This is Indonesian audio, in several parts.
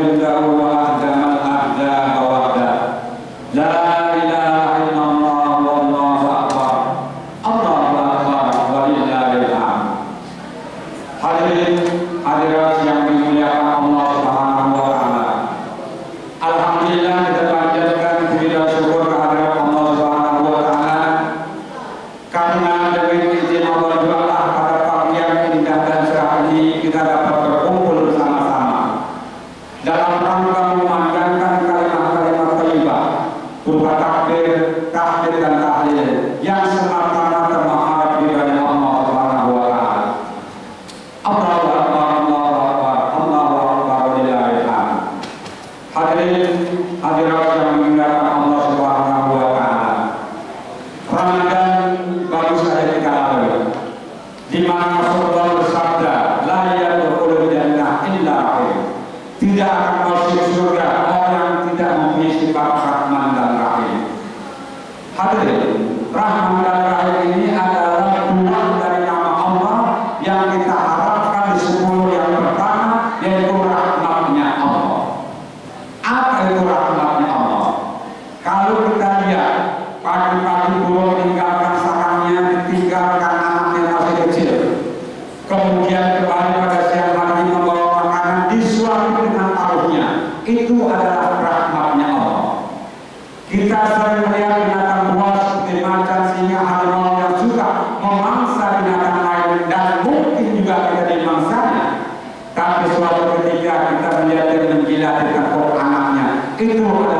لله والله makan yang masih kecil. Kemudian kembali pada siang hari membawa makanan disuapi dengan paruhnya itu adalah rahmatnya Allah. Kita sering melihat binatang buas seperti macan singa harimau yang suka memangsa binatang lain dan mungkin juga kita dimangsanya. Tapi suatu ketika kita melihat dengan gila dengan anaknya. Itu adalah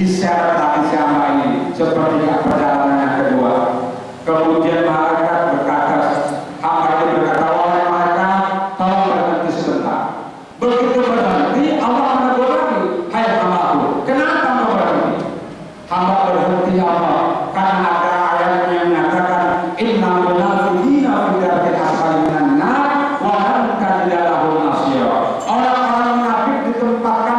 disyaratkan siapa ini? Seperti perjalanan kedua. Kemudian malaikat berkata apa itu berkata? Wahai malaikat tolong berhenti sebentar. Begitu berhenti Allah menegur lagi hai hambaku kenapa kamu berhenti? Hamba berhenti Allah karena ada ayat yang mengatakan inna munafiqina fi darkil asfali orang-orang Nabi ditempatkan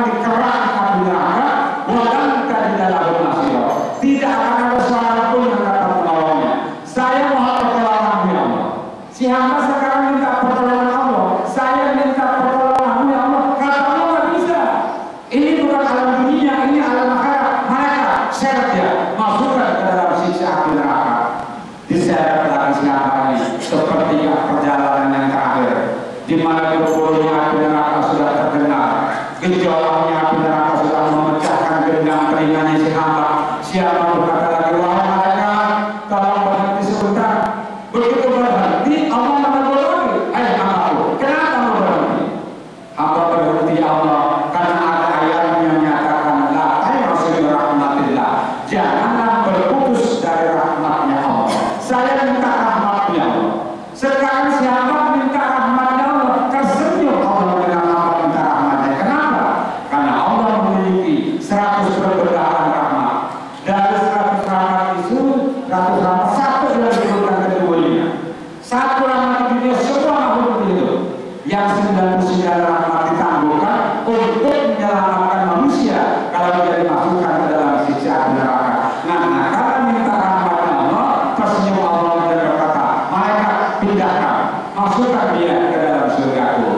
membedakan masukkan dia ke dalam surga itu.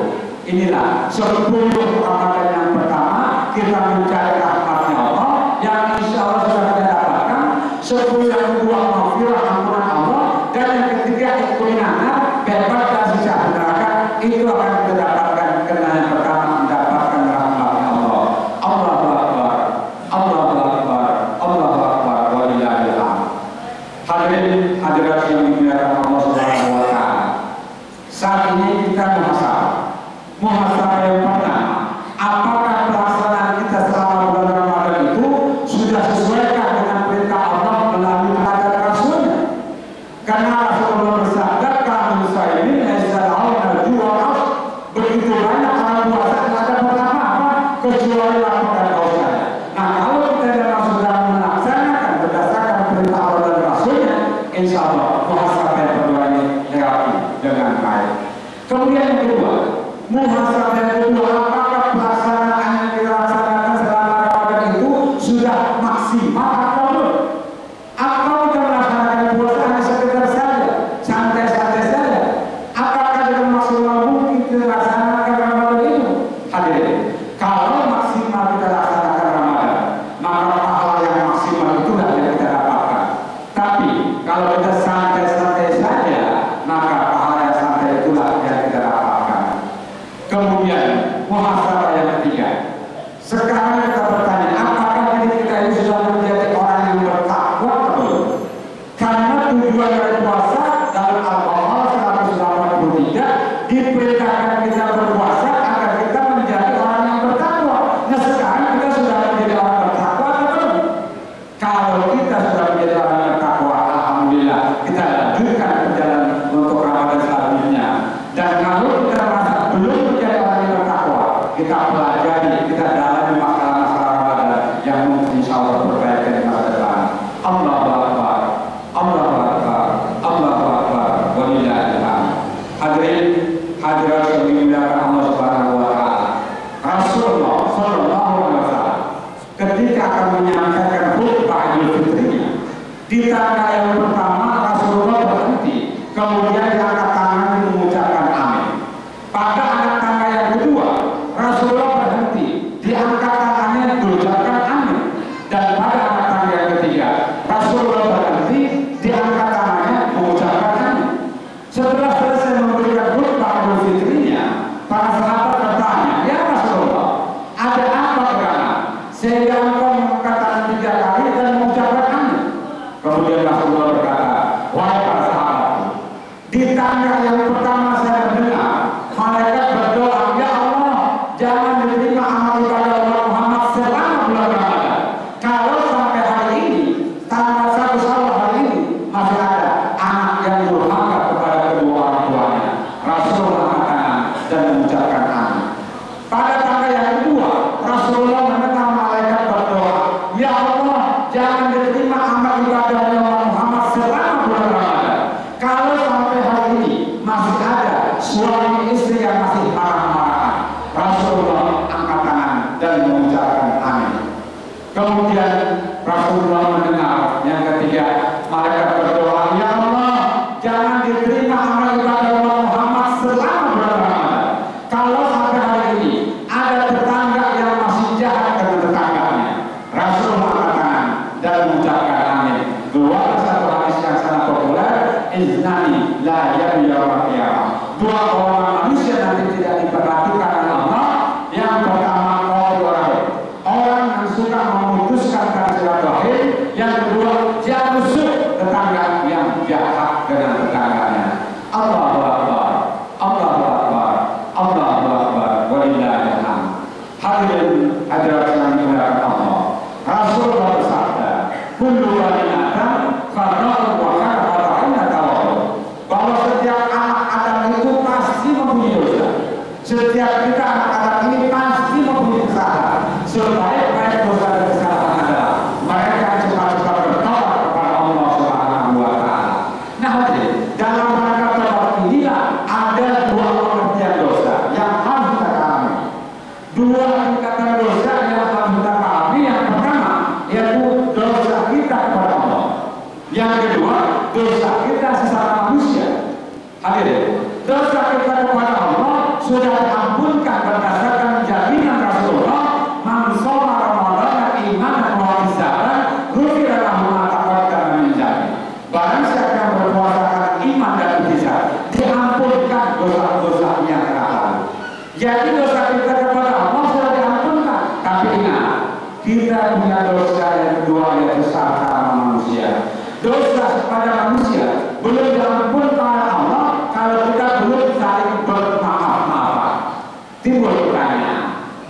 inilah sepuluh ramadan yang pertama kita mencari rahmatnya Allah yang insya Allah sudah kita dapatkan. Sepuluh yang kedua maafirah ampunan Allah dan yang ketiga kekuinangan bebas dan sisa neraka itu akan kita dapatkan. Karena yang pertama mendapatkan rahmat Allah. Allah Akbar Allah Akbar Allah Akbar wa ilahi Hadirin hadirat yang dimuliakan Allah Subhanahu wa taala saat ini kita muhasabah muhasabah yang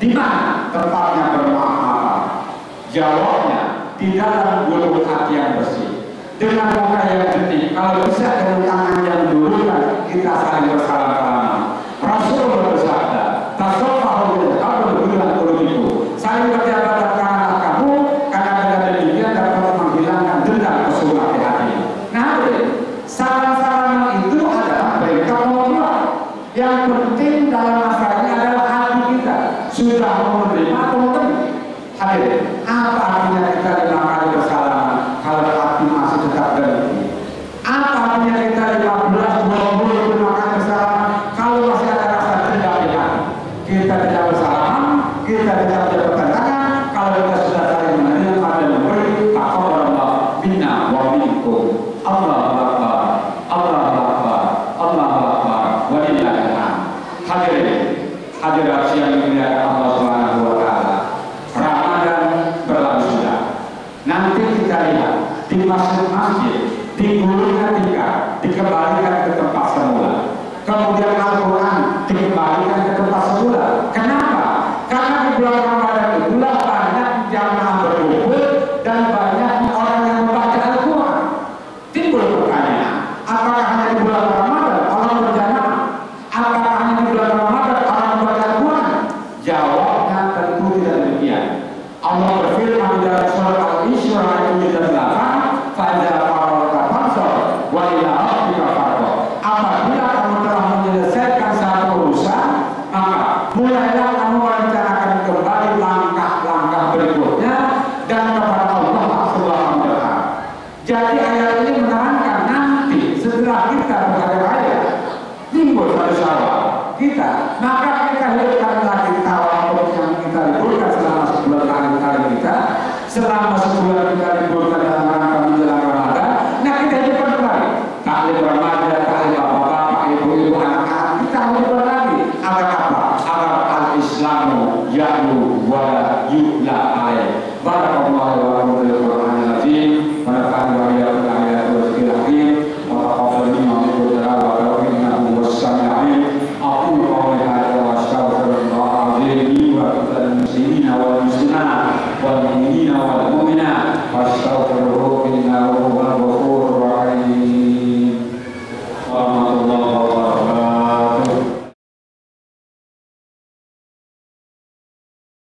di mana tempatnya bermaaf-maafan jawabnya di dalam gulung hati yang bersih. Dengan muka yang jernih kalau bisa dengan tangan yang dulukan kita saling bersalam-salaman Rasulullah bersabda tasofahu bil qabl bilang itu saling berjabat tangan kamu karena dengan demikian dapat menghilangkan dendam kesumat di hati. Nah salam-salaman itu adalah mau buat yang penting dalam masalah ini adalah hati kita sudah menerima belum hadirin apa artinya kita lima kali bersalaman kalau hati masih tetap dengki apa artinya kita lima belas dua puluh lima kali bersalaman kalau masih ada rasa di hati kita tidak bersalaman kita tidak berjabat tangan kalau kita sudah saling menerima dan memberi taqabbalallah minna wa minkum. Allah Akbar. Allah Akbar. Allah Akbar. Walillahil hamd. Hadirin hadirat yang dimuliakan Allah Subhanahu wa taala Ramadan berlalu sudah nanti kita lihat di masjid-masjid di gulunya tiga dikembalikan ke tempat semula kemudian Al-Quran dikembalikan ke tempat semula kenapa? karena di bulan Ramadan itulah banyak jamaah berkumpul dan banyak orang yang membaca Al-Quran timbul pertanyaan apakah hanya di bulan Ramadan orang berjamaah apakah hanya di bulan Ramadan orang membaca Al-Quran jawabnya tentu tidak demikian Allah berfirman di dalam surat Al-Isra ayat 78 Fadza faraka fansor wa ila rabbika farghab apabila kamu telah menyelesaikan satu urusan maka mulailah kamu merencanakan kembali langkah-langkah berikutnya dan kepada Allah subhanahu wa ta'ala jadi ayat